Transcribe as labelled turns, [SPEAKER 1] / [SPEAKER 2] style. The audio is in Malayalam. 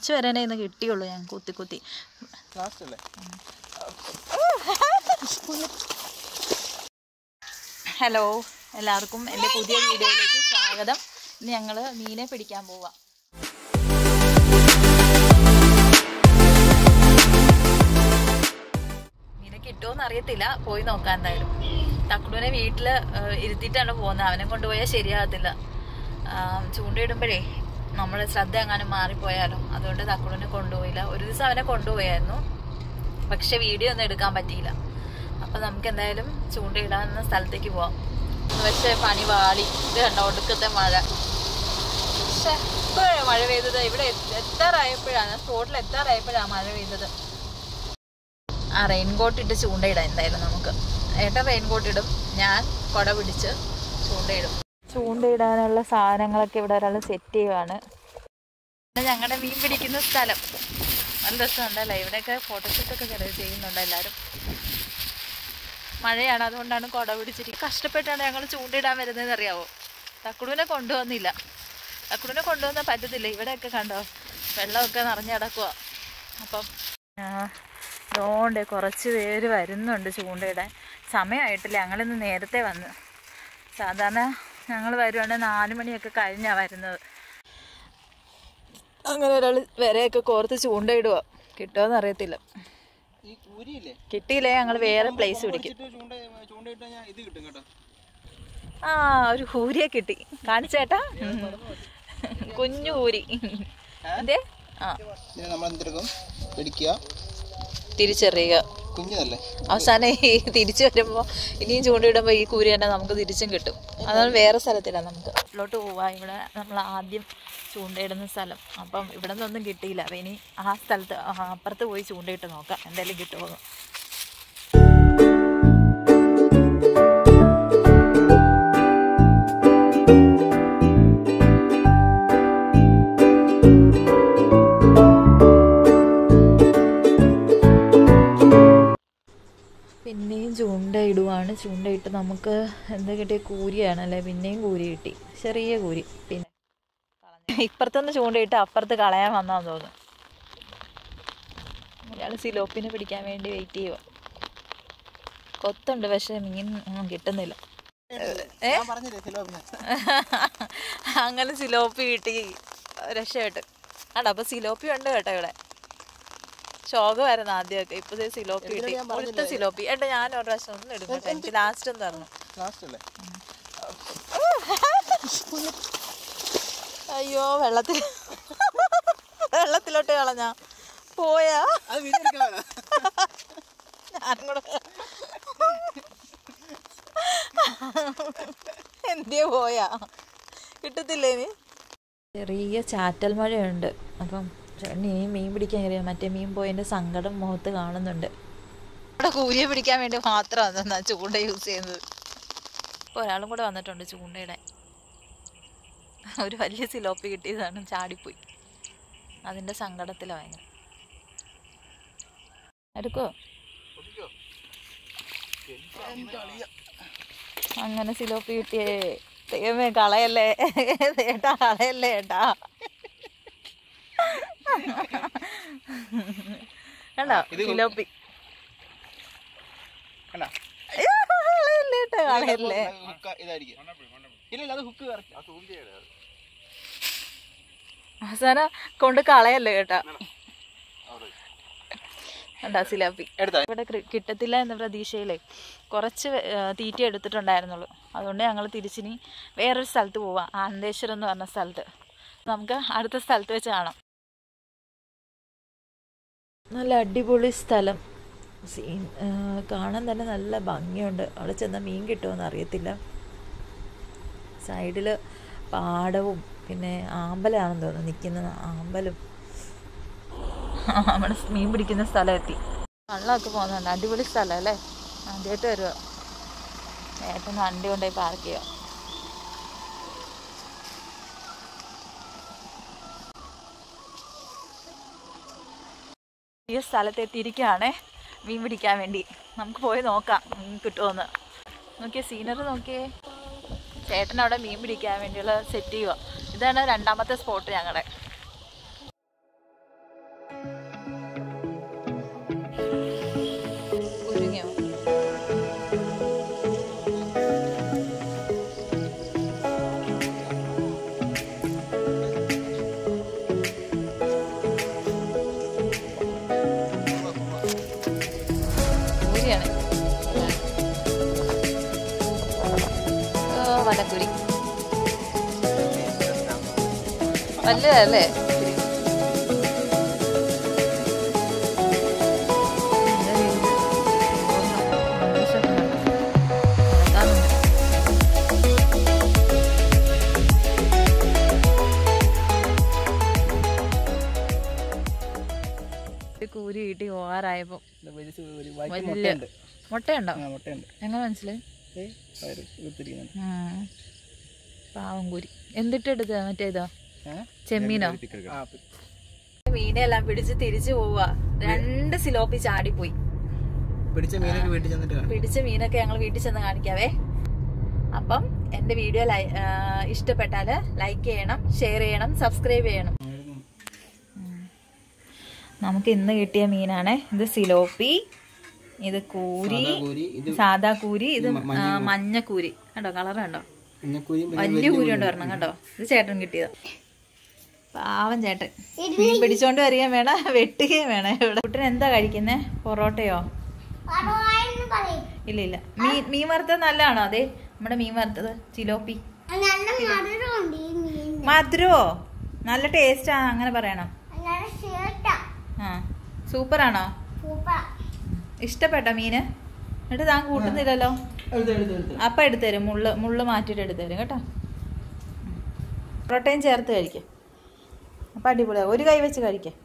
[SPEAKER 1] കുറച്ച് വരാനേ ഇന്ന് കിട്ടിയുള്ളൂ ഞാൻ കുത്തി കുത്തി. ഹലോ എല്ലാവർക്കും എന്റെ പുതിയ വീഡിയോയിലേക്ക് സ്വാഗതം. ഇന്ന് ഞങ്ങൾ മീനെ പിടിക്കാൻ പോവാം. മീനെ കിട്ടുമോന്ന് അറിയത്തില്ല. പോയി നോക്കാം എന്തായാലും. തക്കുടുവിനെ വീട്ടിൽ ഇരുത്തിയിട്ടാണ് പോകുന്നത്. അവനെ കൊണ്ടുപോയാൽ ശരിയാകത്തില്ല. ചൂണ്ടയിടുമ്പോഴേ നമ്മുടെ ശ്രദ്ധ എങ്ങാനും മാറിപ്പോയാലോ? അതുകൊണ്ട് തക്കുളിനെ കൊണ്ടുപോയില്ല. ഒരു ദിവസം അവനെ കൊണ്ടുപോയായിരുന്നു. പക്ഷെ വീഡിയോ ഒന്നും എടുക്കാൻ പറ്റിയില്ല. അപ്പൊ നമുക്ക് എന്തായാലും ചൂണ്ടയിടാവുന്ന സ്ഥലത്തേക്ക് പോവാം. പക്ഷേ പണി വാളി. ഇത് കണ്ട ഒടുക്കത്തെ മഴ. പക്ഷെ ഇപ്പോഴാണ് മഴ പെയ്തത്. ഇവിടെ എത്ത- എത്താറായപ്പോഴാണ്. സ്പോട്ടിൽ എത്താറായപ്പോഴാണ് മഴ പെയ്തത്. ആ റെയിൻകോട്ട് ഇട്ട് ചൂണ്ടയിടാം എന്തായാലും നമുക്ക്. ഏട്ടൻ റെയിൻകോട്ട് ഇടും ഞാൻ കുട പിടിച്ച് ചൂണ്ടയിടും. ചൂണ്ടയിടാനുള്ള സാധനങ്ങളൊക്കെ ഇവിടെ ഒരാൾ സെറ്റ് ചെയ്യുവാണ്. ഞങ്ങളുടെ മീൻ പിടിക്കുന്ന സ്ഥലം. നല്ല രസമുണ്ടല്ലേ? ഇവിടെയൊക്കെ ഫോട്ടോഷൂട്ടൊക്കെ ചിലർ ചെയ്യുന്നുണ്ട് എല്ലാവരും മഴയാണ് അതുകൊണ്ടാണ് കുട പിടിച്ചിട്ട് കഷ്ടപ്പെട്ടാണ് ഞങ്ങൾ ചൂണ്ടയിടാൻ വരുന്നതെന്ന് അറിയാവോ? തക്കുടുവിനെ കൊണ്ടുവന്നില്ല. തക്കുടുവിനെ കൊണ്ടുവന്നാൽ പറ്റത്തില്ല. ഇവിടെയൊക്കെ കണ്ടോ? വെള്ളമൊക്കെ നിറഞ്ഞു കിടക്കുക അപ്പം അതുകൊണ്ട് കുറച്ച് പേര് വരുന്നുണ്ട് ചൂണ്ടയിടാൻ. സമയമായിട്ടില്ല. ഞങ്ങളിന്ന് നേരത്തെ വന്ന്. സാധാരണ ഞങ്ങൾ വരുവാണെങ്കിൽ നാല് മണിയൊക്കെ കഴിഞ്ഞാണ് വരുന്നത്. അങ്ങനെ ഒരാൾ വരെയൊക്കെ കോർത്ത് ചൂണ്ടയിടുക കിട്ടുമോന്ന് അറിയത്തില്ല.
[SPEAKER 2] ഈ കൂരിയില്ലേ?
[SPEAKER 1] കിട്ടിയില്ലേ? ഞങ്ങൾ വേറെ പ്ലേസ് പിടിക്കും. ആ ഒരു ഹൂരിയെ കിട്ടി. കാണിച്ചേട്ടാ കുഞ്ഞു ഹൂരി എന്തേ ആ. തിരിച്ചറിയുക.
[SPEAKER 2] കുഞ്ഞതല്ലേ?
[SPEAKER 1] അവസാനം ഈ തിരിച്ചു വരുമ്പോൾ ഇനിയും ചൂണ്ടിടുമ്പോൾ ഈ കൂരി തന്നെ നമുക്ക് തിരിച്ചും കിട്ടും. അതാണ് വേറെ സ്ഥലത്തില്ല നമുക്ക്. വീട്ടിലോട്ട് പോവാം. ഇവിടെ നമ്മൾ ആദ്യം ചൂണ്ടയിടുന്ന സ്ഥലം. അപ്പം ഇവിടെ നിന്നൊന്നും കിട്ടിയില്ല. അപ്പം ഇനി ആ സ്ഥലത്ത് അപ്പുറത്ത് പോയി ചൂണ്ടയിട്ട് നോക്കാം. എന്തായാലും കിട്ടുമോ പിന്നെയും ചൂണ്ട ഇടുവാണ് ചൂണ്ടയിട്ട് നമുക്ക് എന്താ കിട്ടിയ കൂരിയാണല്ലേ പിന്നെയും കൂരി കിട്ടി. ചെറിയ കൂരി. പിന്നെ ഇപ്പുറത്തൊന്ന് ചൂണ്ടയിട്ട് അപ്പുറത്ത് കളയാൻ വന്നാന്ന് തോന്നുന്നു. ഇയാൾ സിലോപ്പിനെ പിടിക്കാൻ വേണ്ടി വെയിറ്റ് ചെയ്യുക കൊത്തുണ്ട് പക്ഷെ മീൻ ഒന്നും കിട്ടുന്നില്ല. അങ്ങനെ സിലോപ്പി കിട്ടി. രക്ഷപ്പെട്ട്. ആണ്ടോ അപ്പൊ സിലോപ്പി ഉണ്ട് കേട്ടോ ഇവിടെ. ശോകമായിരുന്നു ആദ്യമൊക്കെ. ഇപ്പൊ സിലോപ്പി കിട്ടി. ഉടുത്ത സിലോപ്പി. ഏട്ടാ ഞാൻ ഒരു പ്രാവശ്യം ഒന്നും എടുക്കട്ടെ എനിക്ക് ലാസ്റ്റ് ഒന്ന് തരണം.
[SPEAKER 2] അല്ലേ?
[SPEAKER 1] അയ്യോ വെള്ളത്തിൽ വെള്ളത്തിലോട്ട് കളഞ്ഞ. പോയാ. ഞാനും കൂടെ എന്തിയാ പോയാ? കിട്ടത്തില്ലേ ഇനി? ചെറിയ ചാറ്റൽ മഴയുണ്ട്. അപ്പം ചേട്ടൻ ഇനി മീൻ പിടിക്കാൻ കയറിയ മറ്റേ മീൻ പോയതിന്റെ സങ്കടം മുഖത്ത് കാണുന്നുണ്ട്. കൂലിയെ പിടിക്കാൻ വേണ്ടി മാത്രമാണ് ചൂണ്ട യൂസ് ചെയ്യുന്നത്. ഇപ്പോൾ ഒരാളും കൂടെ വന്നിട്ടുണ്ട് ചൂണ്ടയുടെ. ഒരു വലിയ സിലോപ്പി കിട്ടിയതാണ് ചാടിപ്പോയി. അതിന്റെ സങ്കടത്തിലാണ് ഭയങ്കര എടുക്കോ? അങ്ങനെ സിലോപ്പി കിട്ടിയേ. ദൈവമേ കളയല്ലേ? ഏട്ടാ കളയല്ലേ ഏട്ടാ കണ്ടോ സിലോപ്പി
[SPEAKER 2] കണ്ടാ
[SPEAKER 1] അയ്യോ, കളയല്ലേ ഏട്ടാ കളയല്ലേ
[SPEAKER 2] ഹുക്ക് ഇതായിരിക്കും ഇല്ല ഇല്ല അത് ഹുക്ക് കറക്റ്റ്.
[SPEAKER 1] അവസാനം കൊണ്ട് കളയല്ലേ കേട്ടാ? കണ്ടാ സിലാപ്പി
[SPEAKER 2] എടുത്താ?
[SPEAKER 1] ഇവിടെ കിട്ടത്തില്ല എന്ന പ്രതീക്ഷയിലേ കുറച്ച് തീറ്റ എടുത്തിട്ടുണ്ടായിരുന്നുള്ളൂ. അതുകൊണ്ട് ഞങ്ങൾ തിരിച്ചിനി വേറൊരു സ്ഥലത്ത് പോവാം. ആനന്ദേശ്വരം എന്ന് പറഞ്ഞ സ്ഥലത്ത്. നമുക്ക് അടുത്ത സ്ഥലത്ത് വെച്ച് കാണാം. നല്ല അടിപൊളി സ്ഥലം. സീൻ കാണാൻ തന്നെ നല്ല ഭംഗിയുണ്ട്. അവിടെ ചെന്ന മീൻ കിട്ടുമെന്ന് അറിയത്തില്ല. സൈഡിൽ പാടവും പിന്നെ ആമ്പലാണെന്ന് തോന്നുന്നു. നിൽക്കുന്ന ആമ്പലും. നമ്മുടെ മീൻ പിടിക്കുന്ന സ്ഥലം എത്തി വെള്ളമൊക്കെ പോകുന്നുണ്ട്. അടിപൊളി സ്ഥലം അല്ലേ? ആദ്യമായിട്ട് വരുമോ ഏട്ടൻ വണ്ടി കൊണ്ടുപോയി പാർക്ക് ചെയ്യുക ഈ സ്ഥലത്ത് എത്തിയിരിക്കുകയാണേ. മീൻ പിടിക്കാൻ വേണ്ടി. നമുക്ക് പോയി നോക്കാം മീൻ കിട്ടുമെന്ന് നോക്കിയേ സീനറി നോക്കിയേ. ചേട്ടൻ അവിടെ മീൻ പിടിക്കാൻ വേണ്ടിയുള്ള സെറ്റ് ചെയ്യുക ഇതാണ് രണ്ടാമത്തെ സ്പോട്ട് ഞങ്ങളുടെ പനക്കുരി നല്ലതല്ലേ? കൂരി കിട്ടി ഓവറായപ്പോ
[SPEAKER 2] മുട്ടയുണ്ടോ.
[SPEAKER 1] എങ്ങനെ മനസ്സിലായി? പാവം കൂരി. എന്തിട്ടെടുത്ത? മറ്റേ ഇതോ? ചെമ്മീനോ? മീനെല്ലാം പിടിച്ച് തിരിച്ചു പോവാ. രണ്ട് സിലോപ്പി ചാടിപ്പോയി.
[SPEAKER 2] പിടിച്ച മീനൊക്കെ വീട്ടിൽ ചെന്നിട്ട്
[SPEAKER 1] പിടിച്ച മീനൊക്കെ ഞങ്ങൾ വീട്ടിൽ ചെന്ന് കാണിക്കാവേ. അപ്പം എന്റെ വീഡിയോ ഇഷ്ടപ്പെട്ടാൽ ലൈക്ക് ചെയ്യണം ഷെയർ ചെയ്യണം സബ്സ്ക്രൈബ് ചെയ്യണം. നമുക്ക് ഇന്ന് കിട്ടിയ മീനാണ് ഇത് സിലോപ്പി. ഇത് കൂരി
[SPEAKER 2] കൂരി ഇത്
[SPEAKER 1] സാദാ കൂരി ഇത് ആ, മഞ്ഞക്കൂരി കണ്ടോ കളർ കണ്ടോ? വലിയ കൂരി കൊണ്ട് വരണം കേട്ടോ ഇത് ചേട്ടൻ കിട്ടിയത്. പാവൻ ചേട്ടൻ. മീൻ പിടിച്ചോണ്ട് വരികയും വേണം വെട്ടുകയും വേണം ഇവിടെ. കുട്ടൻ എന്താ കഴിക്കുന്നേ? പൊറോട്ടയോ? ഇല്ല ഇല്ല. മീൻ മീൻ വറുത്തത് നല്ലതാണോ അതെ? നമ്മുടെ മീൻ വറുത്തത് ചിലോപ്പി. മധുരോ? നല്ല ടേസ്റ്റാ അങ്ങനെ പറയണം. ആ. സൂപ്പറാണോ ഇഷ്ടപ്പെട്ടോ മീന് എന്നിട്ട് താൻ കൂട്ടുന്നില്ലല്ലോ? അപ്പം എടുത്തുതരും മുള്ള് മുള്ള് മാറ്റിയിട്ട് എടുത്തുതരും കേട്ടോ. പൊറോട്ടയും ചേർത്ത് കഴിക്കാം. അപ്പം അടിപൊളിയാകും ഒരു കൈ വെച്ച് കഴിക്കാം.